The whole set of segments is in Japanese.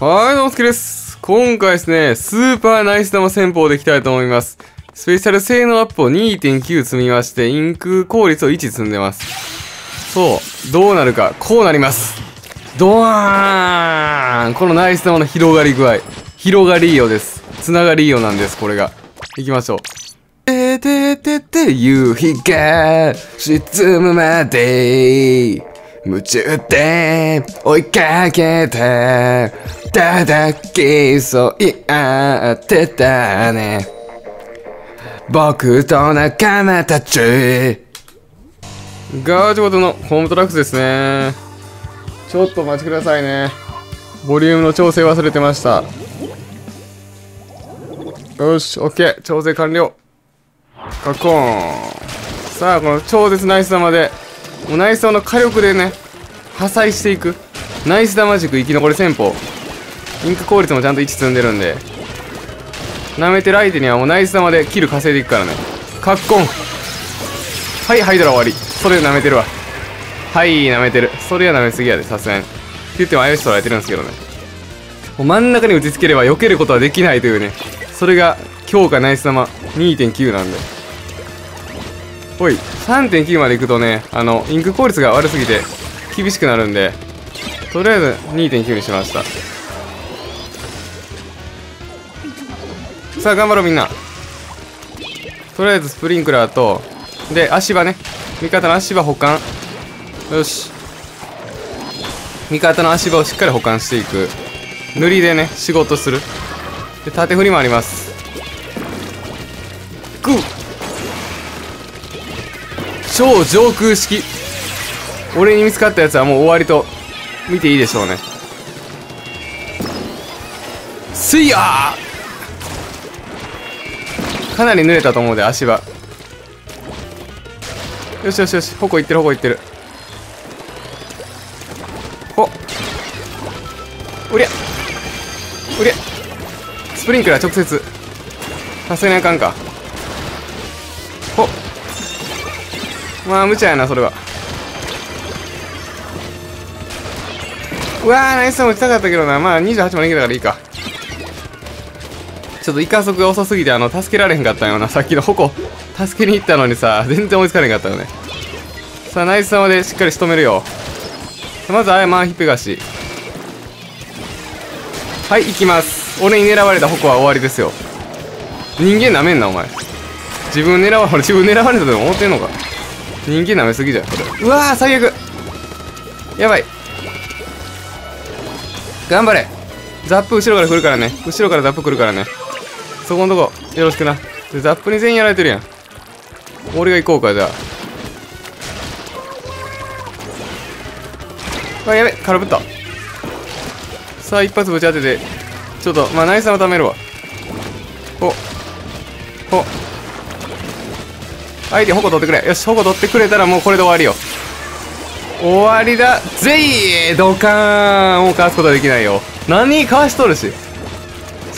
はい、どうもすけです。今回ですね、スーパーナイス玉戦法でいきたいと思います。スペシャル性能アップを2.9積みまして、インク効率を1積んでます。そう、どうなるか、こうなります。ドワーンこのナイス玉の広がり具合。広がりようです。つながりようなんです、これが。いきましょう。てててて、夕日が沈むまで、夢中で追いかけて、ただ競い合ってたね。僕と仲間たち。ガージョードのホームトラックスですね。ちょっとお待ちくださいね。ボリュームの調整忘れてました。よし、オッケー。調整完了。カコーン。さあ、この超絶ナイス玉で、もうナイス玉の火力でね、破砕していく。ナイス玉軸生き残り戦法。インク効率もちゃんと1積んでるんで。舐めてる相手にはもうナイス玉でキル稼いでいくからね。カッコン。はい、ハイドラ終わり。それ舐めてるわ。はい、舐めてる。それは舐めすぎやで、さすがに。って言っても怪しい取られてるんですけどね。もう真ん中に打ちつければ避けることはできないというね。それが強化ナイス玉2.9なんで。おい、3.9まで行くとね、あの、インク効率が悪すぎて厳しくなるんで、とりあえず2.9にしました。さあ、頑張ろうみんな。とりあえずスプリンクラーと、で、足場ね。味方の足場保管。よし。味方の足場をしっかり保管していく。塗りでね、仕事する。で、縦振りもあります。グー超上空式俺に見つかったやつはもう終わりと見ていいでしょうねせいやーかなり濡れたと思うで足場よしよしよし矛いってる矛いってる。ほうりゃ。うりゃ。スプリンクラー直接。さすがにあかんか。ほ。っまあ無茶やなそれは。うわーナイスも打ちたかったけどな。まあ28までいけたからいいか。ちょっとイカ速が遅すぎてあの助けられへんかったよな。さっきの矛。助けに行ったのにさ全然追いつかれへんかったよね。さあナイス様でしっかり仕留めるよ。まずあやまあひっぺがし。はい行きます。俺に狙われた矛は終わりですよ。人間なめんなお前。自分狙われ 自分狙われたと思ってんのか。人間なめすぎじゃんこれ。うわ最悪。やばい。頑張れ。ザップ後ろから来るからね。後ろからザップ来るからね。そこのとこ。よろしくな。でザップに全員やられてるやん。俺が行こうかじゃあ。あやべ空振った。さあ一発ぶち当てて。ちょっとまあナイスさを貯めるわ。ほ。ほ。相手矛取ってくれ。よし矛取ってくれたらもうこれで終わりよ。終わりだぜいドカーン。をかわすことはできないよ。何かわしとるし。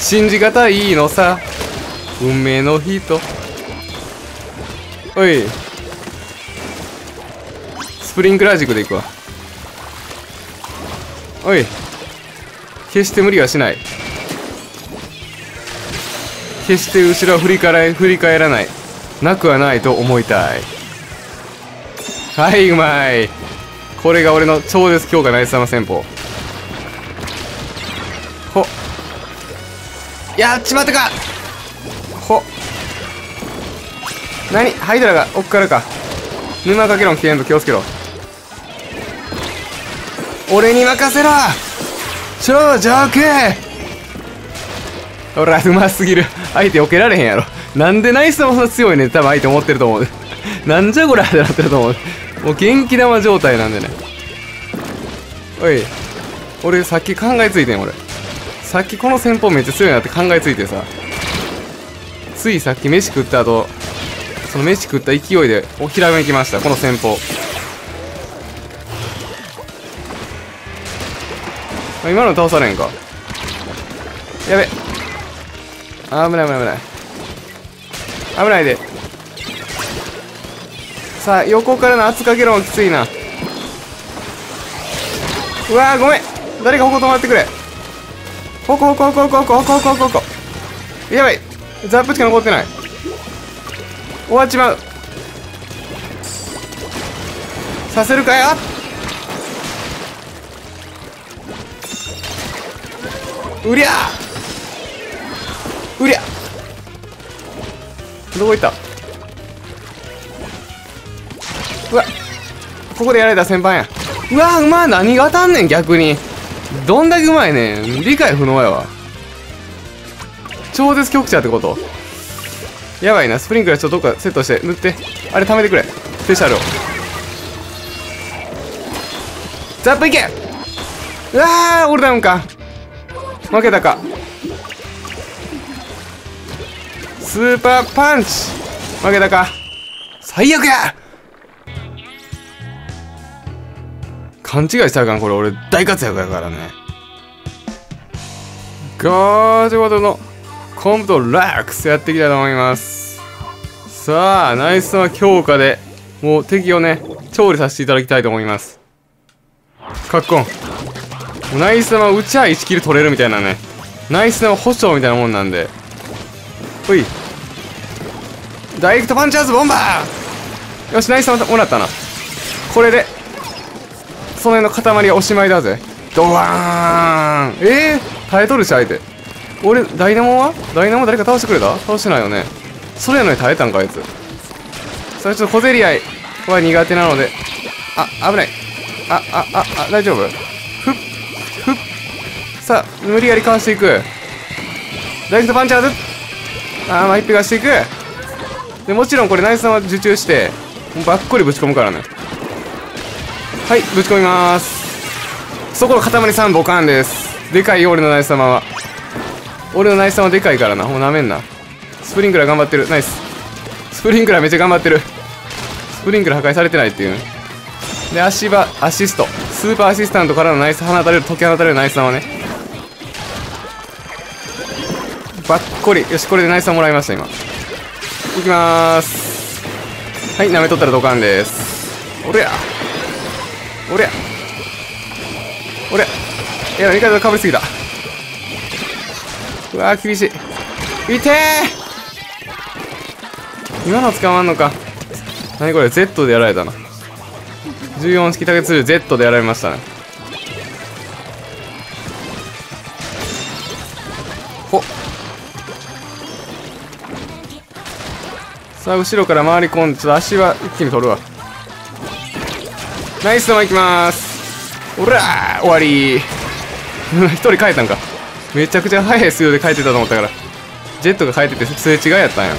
信じがたいのさ。運命の人おい。スプリンクラー軸でいくわ。おい。決して無理はしない。決して後ろは振り返振り返らない。なくはないと思いたい。はいうまい。これが俺の超絶強化ナイス様戦法。やっちまったか。ほ。何？ハイドラが奥からか。沼かけろん危険と気をつけろ。俺に任せろ。超上空ほらうますぎる。相手避けられへんやろ。なんでナイスもそんな強いね多分相手思ってると思う。なんじゃこれってなってると思う。もう元気玉状態なんでね。おい。俺さっき考えついてん俺。さっきこの戦法めっちゃ強いなって考えついてさ。ついさっき飯食った後その飯食った勢いでおひらめきましたこの戦法。今の倒されんか。やべ。危ない危ない危ない。危ないで。さあ横からの圧かけるのもきついな。うわーごめん。誰かここ止まってくれ。ここここここここここやばい。ザップしか残ってない。終わっちまう。させるかよ。うりゃうりゃどこ行った？うわ。ここでやられた先輩や。うわうまい何が当たんねん逆に。どんだけうまいねん。理解不能やわ。超絶局者ってこと？やばいな。スプリンクラーちょっとどっかセットして塗って。あれ貯めてくれ。スペシャルを。ザップいけ！うわーオールダウンか。負けたか。スーパーパンチ。負けたか。最悪や！勘違いしたらかんこれ。俺大活躍やからね。ガージョワドのコンプとラックスやっていきたいと思います。さあナイスは強化でもう敵をね調理させていただきたいと思います。カッコン。ナイスはうちは1キル取れるみたいなね。ナイスは保証みたいなもんなんで。ほい。ダイレクトパンチャーズボンバー!よしナイスもらったな。これでその辺の塊はおしまいだぜ。ドワーン。えー、耐えとるし相手。俺ダイナモは？ダイナモ誰か倒してくれた？倒してないよね。それやのに耐えたんかあいつ。それちょっと小競り合いは苦手なので。あ危ない。ああああ大丈夫？ふっふっ。さあ無理やりかわしていく。ダイレクトパンチャーズ。ああまあ一匹がしていく。でもちろんこれナイスさんは受注してばっこりぶち込むからね。はいぶち込みます。そこの塊3ボカンです。でかいよ俺のナイス様は。俺のナイス様でかいからな。もうなめんな。スプリンクラー頑張ってる。ナイス。スプリンクラーめっちゃ頑張ってる。スプリンクラー破壊されてないっていう。で足場アシスト。スーパーアシスタントからのナイス放たれる解き放たれるナイス玉ね。ばっこり。よしこれでナイス玉もらいました今。いきまーす。はい舐めとったらドカンです。おりゃおりゃおりゃいや味方かぶりすぎた。うわ厳しい。いて今の捕まんのか。何これ Z でやられたな。14式竹ツール Z でやられましたね。ほっ。さあ後ろから回り込んでちょっと足は一気に取るわ。ナイス玉いきます。おらー終わり。ー 一人帰ったんか。めちゃくちゃ速いスピードで帰ってたと思ったから。ジェットが帰っててすれ違いやったんやな。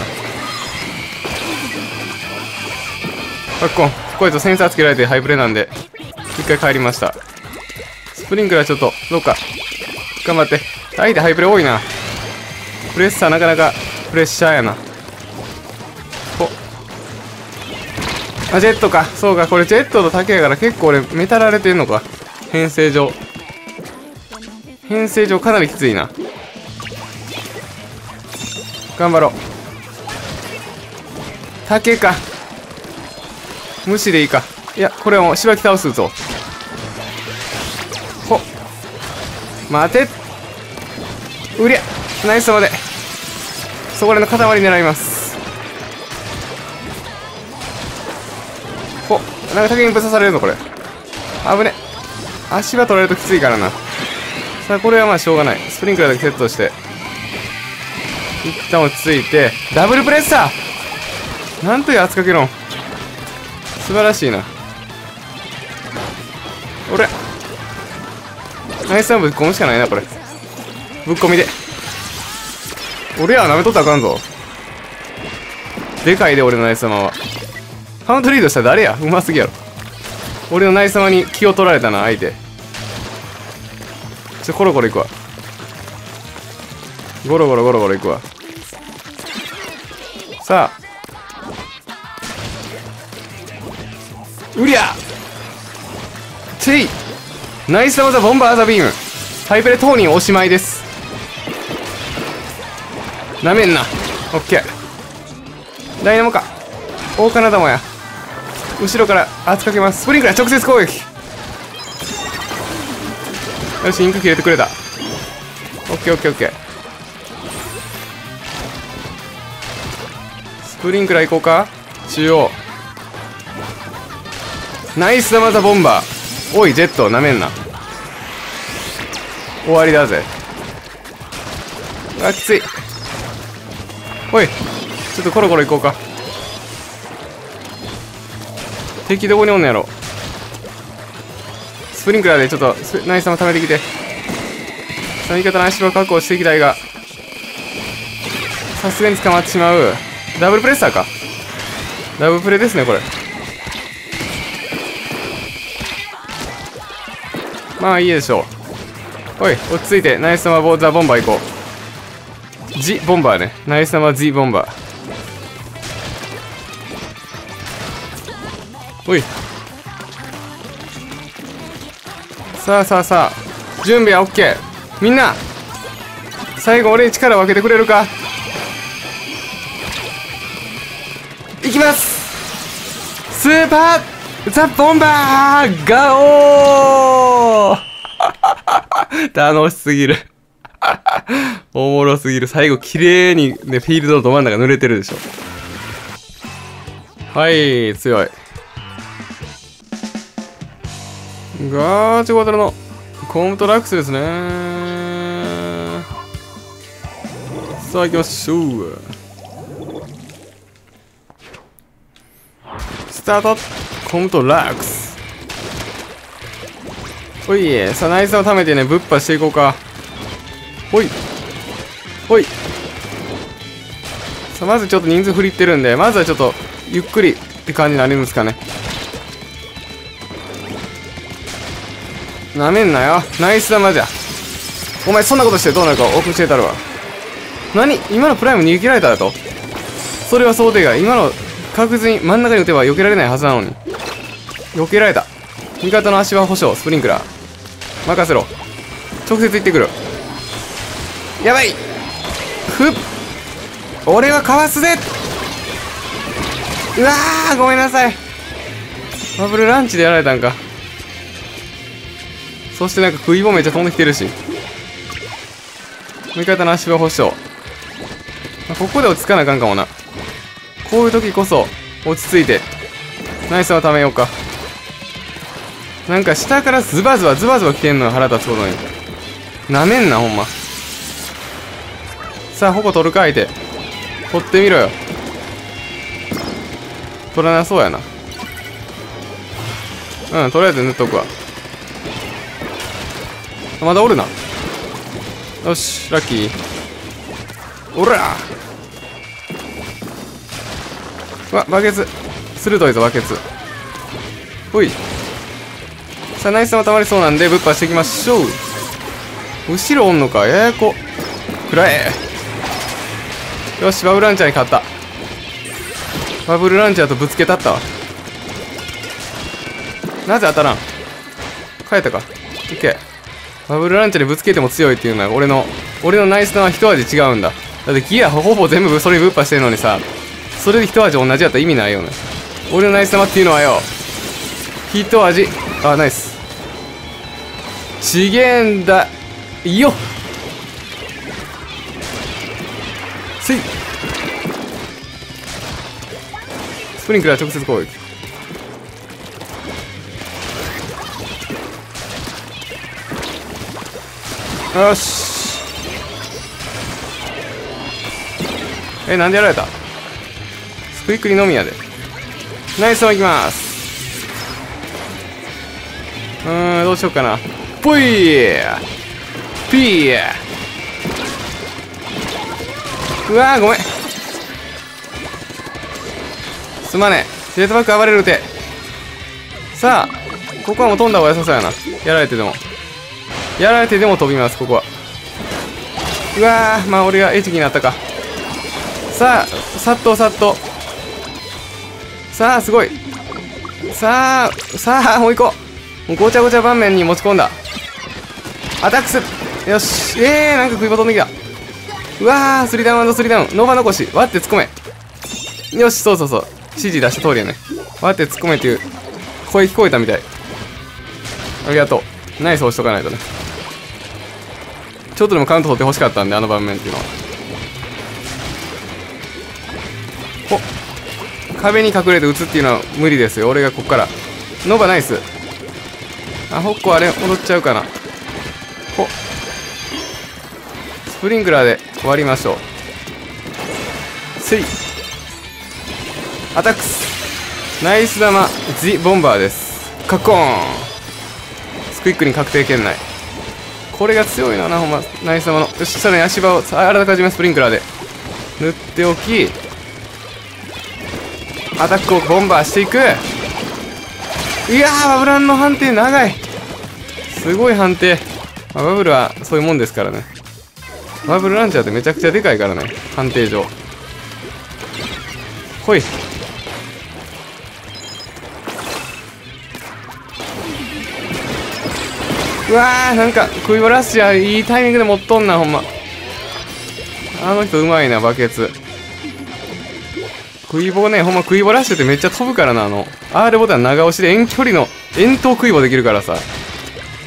カッコンこいつセンサーつけられてハイプレなんで一回帰りました。スプリンクラーちょっとどうか。頑張って。相手ハイプレ多いな。プレッサーなかなかプレッシャーやな。あジェットか。そうか。これジェットと竹やから結構俺メタられてんのか。編成上。編成上かなりきついな。頑張ろう。竹か。無視でいいか。いやこれはもうしばき倒すぞ。ほ待て。うりゃ。ナイスまで。そこらの塊狙います。なんか竹にぶ刺されるのこれ。危ね。足場取られるときついからな。さあこれはまあしょうがない。スプリンクラーだけセットして。一旦落ち着いて。ダブルプレッサー。なんという圧かけ論。素晴らしいな。俺ナイスサンぶっ込むしかないなこれ。ぶっ込みで。俺は舐めとったらあかんぞ。でかいで俺のナイス様は。カウントリードしたら誰や？うますぎやろ。俺のナイス様に気を取られたな相手。ちょコロコロいくわ。ゴロゴロゴロゴロいくわ。さあ。うりゃ！ていナイス技ボンバーザビーム。ハイプレ当人おしまいです。なめんな。オッケー。ダイナモか。大金玉や。後ろから圧かけます。スプリンクラー直接攻撃。よしインク切れてくれた。オッケーオッケーオッケー。スプリンクラー行こうか。中央。ナイスだまたボンバー。おいジェットなめんな。終わりだぜ。あきつい。おいちょっとコロコロ行こうか。敵どこにおんのやろ？スプリンクラーでちょっとナイス玉溜めてきて。その味方の足場確保していきたいがさすがに捕まってしまう。ダブルプレッサーか。ダブルプレですねこれ。まあいいでしょう。おい落ち着いて。ナイス玉ボーザーボンバー行こう。ジボンバーね。ナイス玉 Z ボンバー。おい。さあさあさあ。準備は OK みんな最後俺に力を分けてくれるか？いきます。スーパーザ・ボンバーガオー。楽しすぎる。おもろすぎる。最後綺麗にねフィールドのど真ん中濡れてるでしょ。はい強い。ガーチョコタルのコムトラックスですね。さあ行きましょう。スタートコムトラックス。おいさあナイスを貯めてねぶっ破していこうか。ほい。ほい。さあまずちょっと人数振りってるんでまずはちょっとゆっくりって感じになるんですかね。なめんなよ。ナイス玉じゃ。お前そんなことしてどうなるか教えたるわ何？今のプライム逃げ切られただと？それは想定外。今の確実に真ん中に打てば避けられないはずなのに。避けられた。味方の足場保証スプリンクラー。任せろ。直接行ってくる。やばい。ふっ。俺はかわすぜ。うわーごめんなさい。バブルランチでやられたんか。そしてなんか食い棒めっちゃ飛んできてるし。味方の足場保証。まあここで落ち着かなあかんかもな。こういう時こそ落ち着いてナイスは貯めようか。なんか下からズバズバズバズバ来てんのよ腹立つことに。なめんなほんま。さあ矛取るか相手。取ってみろよ。取らなそうやな。うんとりあえず塗っとくわ。まだおるな。よしラッキー。おら。わバケツ。鋭いぞバケツ。ほい。さあナイス玉たまりそうなんでぶっ破していきましょう。後ろおんのか。ややこ。くらえ。よしバブルランチャーに勝った。バブルランチャーとぶつけたった。わなぜ当たらん。帰ったか。オッケーバブルランチャーでぶつけても強いっていうのは俺の俺のナイス玉は一味違うんだ。だってギアほぼ全部それぶっ破してるのにさそれで一味同じやったら意味ないよね。俺のナイス玉っていうのはよ一味。あナイス。ちげんだ。よっ。せいスプリンクラー直接攻撃。よし。えなんでやられた？スクイックリのみやで。ナイスをいきます。うーんどうしようかな。ぽい。ピー。うわごめん。すまねえ。ジェットバック暴れるてさあここはもう飛んだ方が良さそうやなやられてでも。やられてでも飛びますここは。うわーまあ俺が餌食になったか。さあさっとさっとさあすごい。さあさあもう行こう。もうごちゃごちゃ盤面に持ち込んだ。アタックするよし。えー、なんか食い棒飛んできた。うわースリーダウンスリーダウン。ノーバ残し。割って突っ込め。よしそうそうそう。指示出した通りやね。割って突っ込めっていう声聞こえたみたい。ありがとう。ナイス押しとかないとね。ちょっとでもカウント取ってほしかったんであの場面っていうのは。お壁に隠れて撃つっていうのは無理ですよ。俺がこっから。ノバナイス。あホッコあれ戻っちゃうかな。ほスプリンクラーで終わりましょう。せいアタックス。ナイス玉。ジ・ボンバーです。カッコーン。スクイックに確定圏内。これが強いのなほんま。ナイス玉の。よしさらに足場をあらかじめスプリンクラーで。塗っておきアタックをボンバーしていく。いやーバブランの判定長い。すごい判定、まあ、バブルはそういうもんですからね。バブルランチャーってめちゃくちゃでかいからね判定上。ほい。うわーなんかクイボラッシュいいタイミングで持っとんなほんま。あの人うまいなバケツ。クイボねほんまクイボラッシュってめっちゃ飛ぶからなあの。R ボタン長押しで遠距離の遠投クイボできるからさ。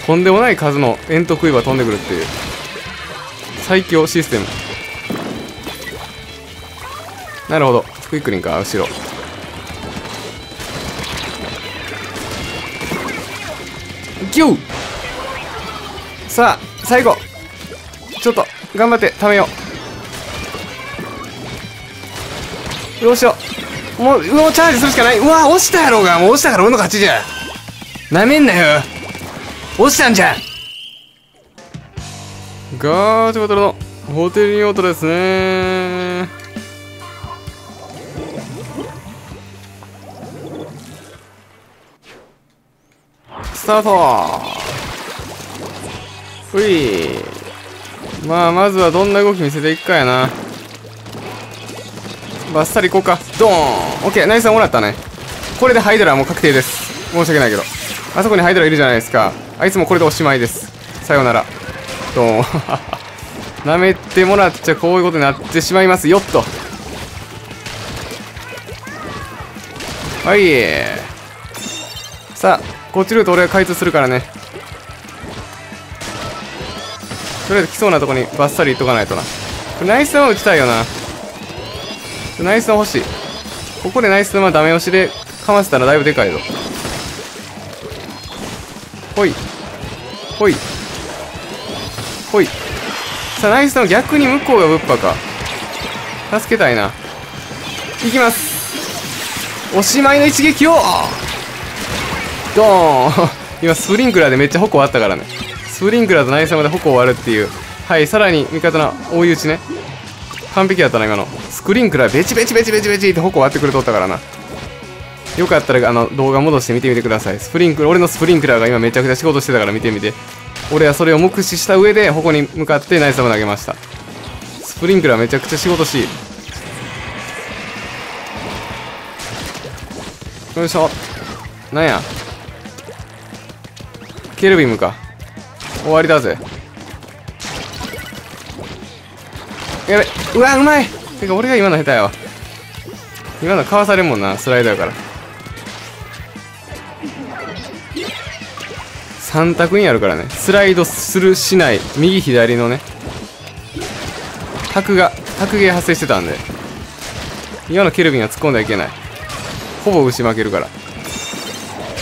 とんでもない数の遠投クイボが飛んでくるっていう。最強システム。なるほど。クイックリンか後ろ。ギューさあ最後。ちょっと頑張って貯めよう。どうしよう。もうもうチャージするしかない。うわ押したやろうが。もう押したから俺の勝ちじゃ。なめんなよ。押したんじゃ。ガーチバトルのホテルニオートですね。スタート。ふい。まあまずはどんな動き見せていくかやな。バッサリいこうか。ドーン。オッケー。ナイスさんもらったね。これでハイドラも確定です。申し訳ないけど。あそこにハイドラいるじゃないですか。あいつもこれでおしまいです。さようなら。ドーン。舐めてもらっちゃこういうことになってしまいます。よっと。はい。さあこっちルート俺が開通するからね。とりあえず来そうなとこにバッサリいっとかないとな。これナイス玉打ちたいよな。ナイス玉欲しい。ここでナイス玉ダメ押しでかませたらだいぶでかいぞ。ほい。ほい。ほい。さあナイス玉逆に向こうがぶっぱか。助けたいな。いきます。おしまいの一撃を。ドーン。今スプリンクラーでめっちゃ矛あったからね。スプリンクラーとナイス玉で矛を割るっていう。はいさらに味方の追い打ちね。完璧やったな今の。スプリンクラーベチベチベチベチベチって矛割ってくれとったからな。よかったらあの動画戻して見てみてください。スプリンクラー俺のスプリンクラーが今めちゃくちゃ仕事してたから見てみて。俺はそれを目視した上で矛に向かってナイス玉投げました。スプリンクラーめちゃくちゃ仕事しい。よいしょ。なんや。ケルビムか。終わりだぜ。やべうわうまい。てか俺が今の下手やわ今のかわされんもんなスライダーから。3択にあるからね。スライドするしない右左のね。卓が卓芸発生してたんで。今のケルビンは突っ込んではいけない。ほぼ牛負けるから。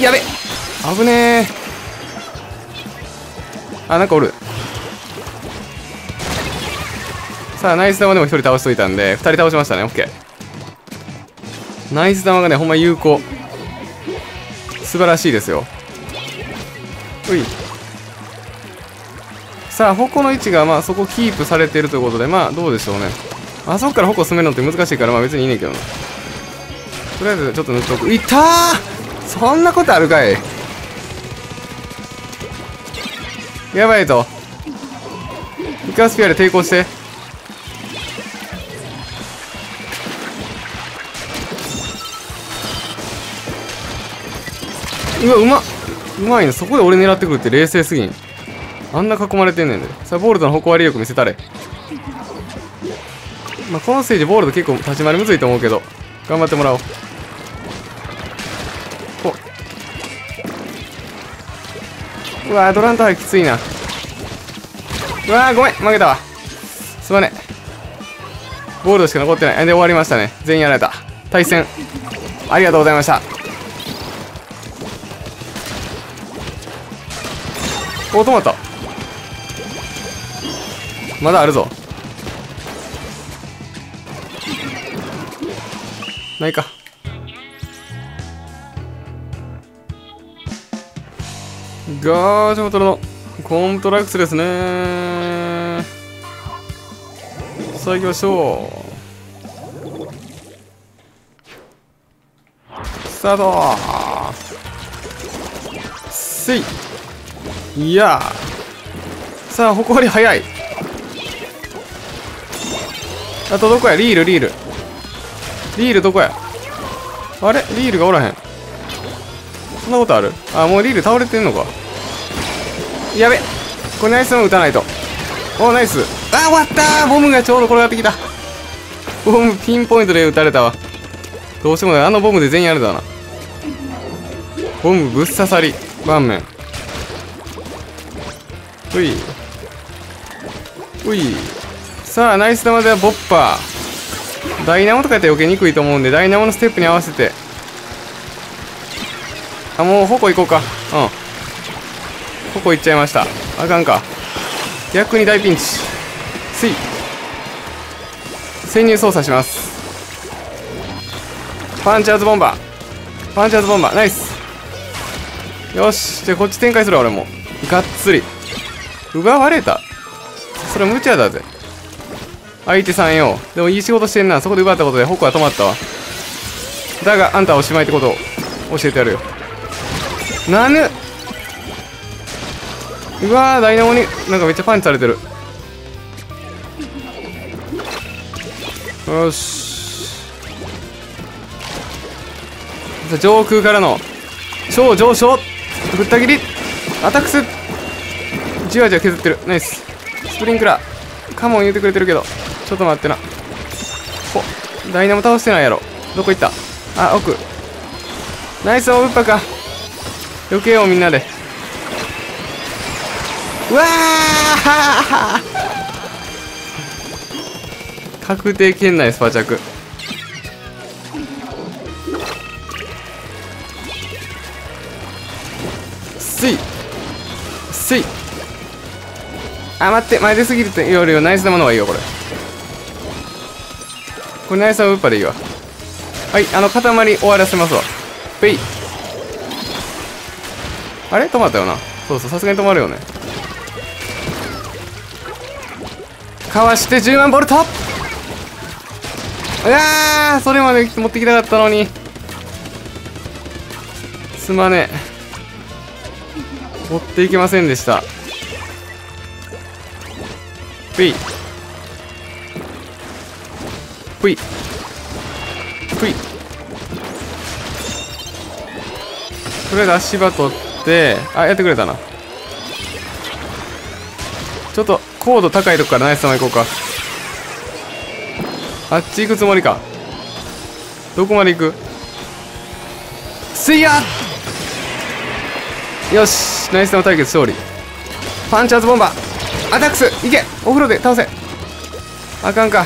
やべ危ねえ。あなんかおる。さあナイス玉でも1人倒しといたんで2人倒しましたね。オッケー。ナイス玉がねほんま有効。素晴らしいですよ。うい。さあ矛の位置がまあそこキープされているということでまあどうでしょうね。あそこから矛進めるのって難しいからまあ別にいいねんけど。とりあえずちょっと塗っとく。いったそんなことあるかい。やばいぞ。イカスピアで抵抗して。うわうまうまいね。そこで俺狙ってくるって冷静すぎん。あんな囲まれてんねんで。さあボールドの矛割り力見せたれ。まあこのステージボールド結構立ち回りむずいと思うけど。頑張ってもらおう。うわドランターきついな。うわごめん負けたわ。すまね。ゴールドしか残ってない。で終わりましたね。全員やられた。対戦。ありがとうございました。お止まった。まだあるぞ。ないか。ガージョントロのコントラックスですね。さあ行きましょう。スタート。せい。いや。さあ誇り早い。あとどこやリールリール。リールどこや？あれ？リールがおらへん。そんなことある？あもうリール倒れてんのか。やべ。これナイスも打たないと。おナイス。あ終わった。ボムがちょうど転がってきた。ボムピンポイントで撃たれたわ。どうしてもないあのボムで全員やるだな。ボムぶっ刺さり。盤面。うい。うい。さあナイス玉ではボッパー。ダイナモとかやったら余計にくいと思うんでダイナモのステップに合わせて。あもう矛行こうか。うん。矛行っちゃいました。あかんか。逆に大ピンチ。スイ。潜入操作します。パンチャーズボンバー。パンチャーズボンバー。ナイス。よし。じゃあこっち展開する俺も。がっつり。奪われた。それ無茶だぜ。相手さんよ。でもいい仕事してんな。そこで奪ったことで矛は止まったわ。だがあんたはおしまいってことを教えてやるよ。なぬうわダイナモになんかめっちゃパンチされてる。よし。さ上空からの超上昇ぶった切り。アタックス。じわじわ削ってる。ナイス。スプリンクラー。カモン言うてくれてるけど。ちょっと待ってな。おダイナモ倒してないやろ。どこ行った？あ奥。ナイスオブッパか避けようみんなで。うわー！確定圏内スパチャク。スイ。スイ。あ待って前出すぎるってよりはナイスなものがいいよこれ。これナイスなウッパでいいわ。はいあの塊終わらせますわ。ペイ。あれ？止まったよな。そうそうさすがに止まるよね。かわして10万ボルトうわーそれまで持ってきたかったのに。すまね持っていけませんでした。ぷい。ぷい。ぷい。とりあえず足場取って。あやってくれたな。ちょっと高度高いとこからナイス玉行こうか。あっち行くつもりか。どこまで行く？スイヤよしナイス玉対決勝利。パンチャーズボンバー！アタックス！いけ！お風呂で倒せ！あかんか。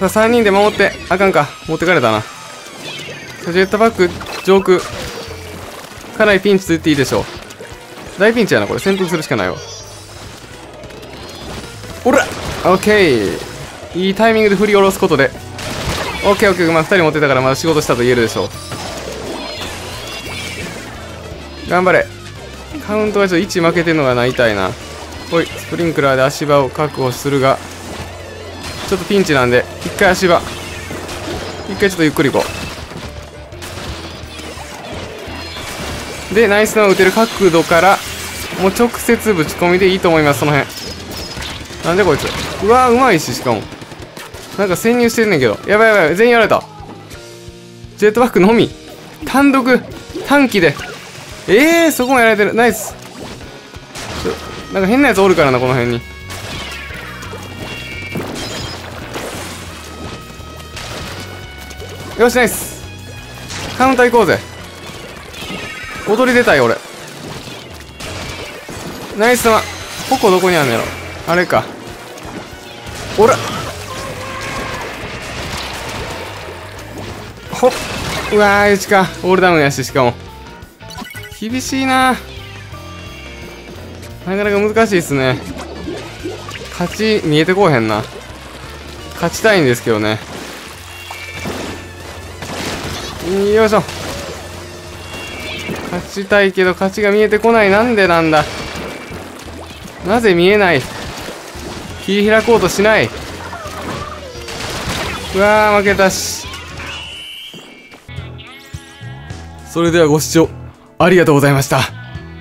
さあ3人で守ってあかんか。持ってかれたな。ジェットバック上空。かなりピンチと言っていいでしょう。大ピンチやなこれ。戦闘するしかないわ。おら。オッケー。いいタイミングで振り下ろすことで。オッケーオッケー。まあ2人持ってたからまだ仕事したと言えるでしょう。頑張れ。カウントがちょっと1負けてるのがな痛いな。ほいスプリンクラーで足場を確保するが。ちょっとピンチなんで一回足場。一回ちょっとゆっくり行こう。でナイスの打てる角度からもう直接ぶち込みでいいと思いますその辺。なんでこいつ。うわうまいししかも。なんか潜入してんねんけど。やばいやばい全員やられた。ジェットバックのみ。単独短期で。ええー、そこもやられてる。ナイス。なんか変なやつおるからなこの辺に。よしナイス。カウンター行こうぜ。踊り出たよ俺ナイス様矛どこにあんのやろあれかおらほっうわー、1か。オールダウンやし、しかも。厳しいななかなか難しいっすね。勝ち、見えてこうへんな。勝ちたいんですけどね。よいしょ。勝ちたいけど、勝ちが見えてこない。なんでなんだ。なぜ見えない？切り開こうとしない。うわー、負けたし。それではご視聴ありがとうございました。